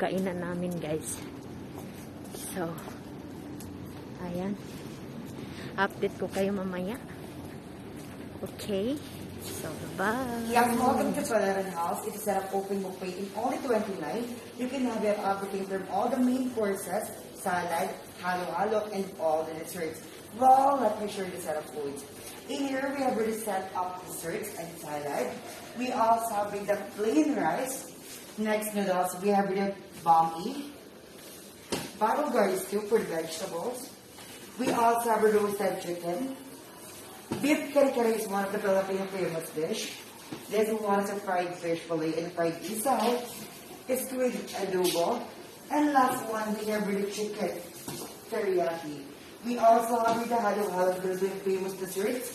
pagkainan namin guys. So, ayan. Update ko kayo mamaya. Okay. So, bye. Yeah, welcome to Tolerant House. It is set up open buffet in only 29. You can have it everything from all the main courses, salad, halo-halo, and all the desserts. Well, let me show you the set of foods. In here, we have already set up desserts and salad. We also have the plain rice. Next noodles, we have the bami. Bottle garlic stew for vegetables. We also have roasted chicken. Beef is one of the Filipino famous dish. This one is a fried fish fillet and fried isaw. Squid adobo. And last one, we have with the chicken teriyaki. We also have with the halo-halo Philippine famous desserts,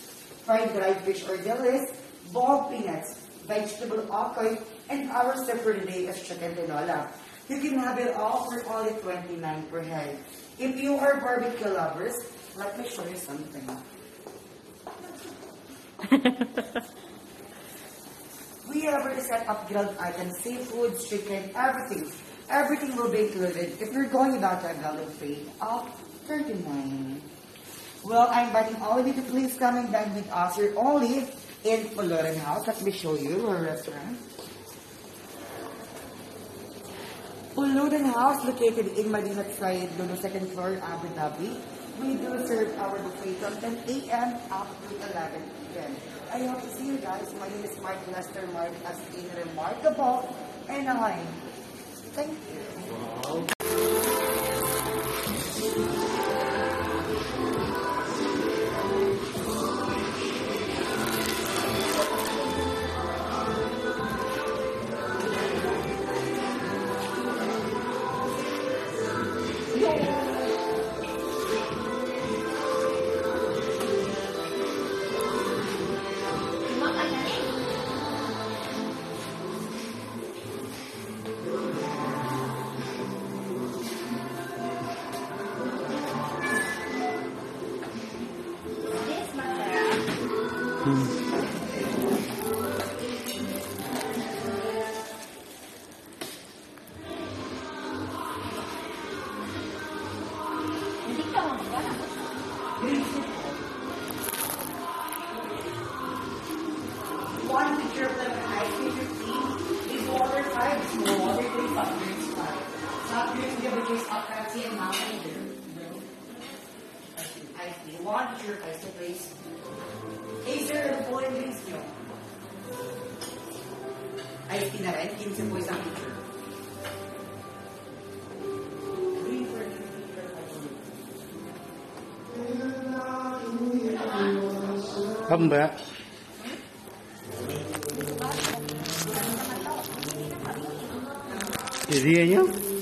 fried dried fish or dilis, boiled peanuts, vegetable okoy, and our for day is chicken tinola. You can have it all for only 29 per head. If you are barbecue lovers, let me show you something. We have already set up grilled items, seafood, chicken, everything. Everything will be included if you're going about to a golden fee of 39. Well, I'm inviting all of you to please come and dine with us. You're only in Poloran House. Let me show you our restaurant. Puludan House, located in Madinat Side, Lulu, second floor, Abu Dhabi. We do serve our buffet from 10 a.m. up to 11 p.m. I hope to see you guys. My name is Mark Lester Mark as in Remarkable and I. Thank you. One One picture of ice please. Laser foil rings nyo ay pinarain 15 po isang picture. Không bé. Thì riêng nhá.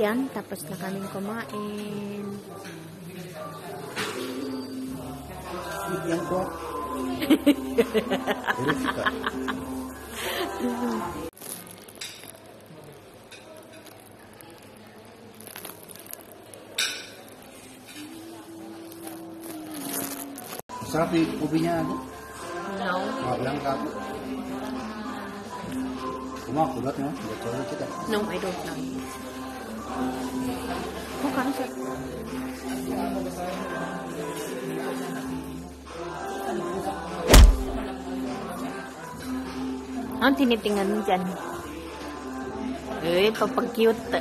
Ayan, tapos na kaming kumain. Ka. Sarap yung ubi niya, ano? No. Mawalang ka po. Kumakulat, no? Kita. No, I don't know. Kano siya? Ang tinitingnan dyan? Eh, papag-cute.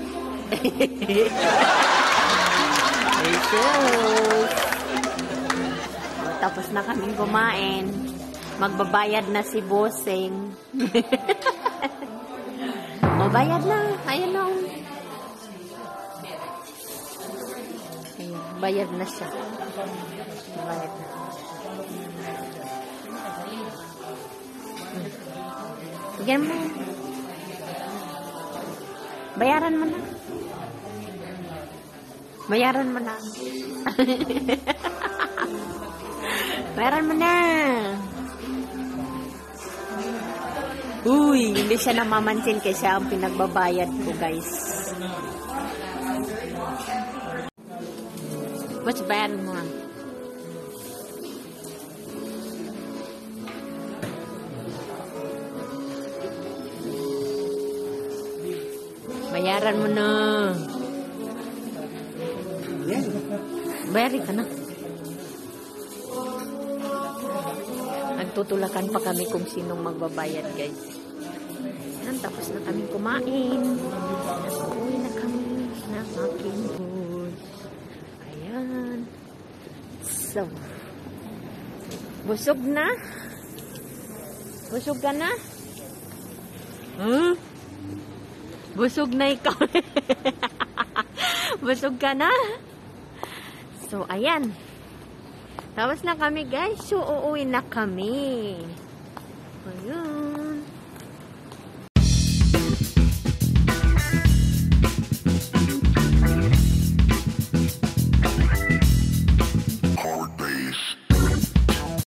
Sus. Oh, Tapos na kaming kumain. Magbabayad na si Bossing. Mabayad na. Bayad na siya. Bayad na. Bigyan mo. Bayaran mo na. Bayaran mo na. Bayaran mo na. Uy, hindi siya namamansin kasi ang pinagbabayad ko, guys. What's bayaran ah? Bayaran mo na. Bayari ka na. Nagtutulakan pa kami kung sinong magbabayad, guys. Yan, tapos na kami kumain. Uwi na kami ng aking bus. Ayan. So, busog na? Busog ka na? Hmm? Busog na ikaw. busog ka na? So, ayan. Tapos na kami, guys. So, uuwi na kami. Ayun.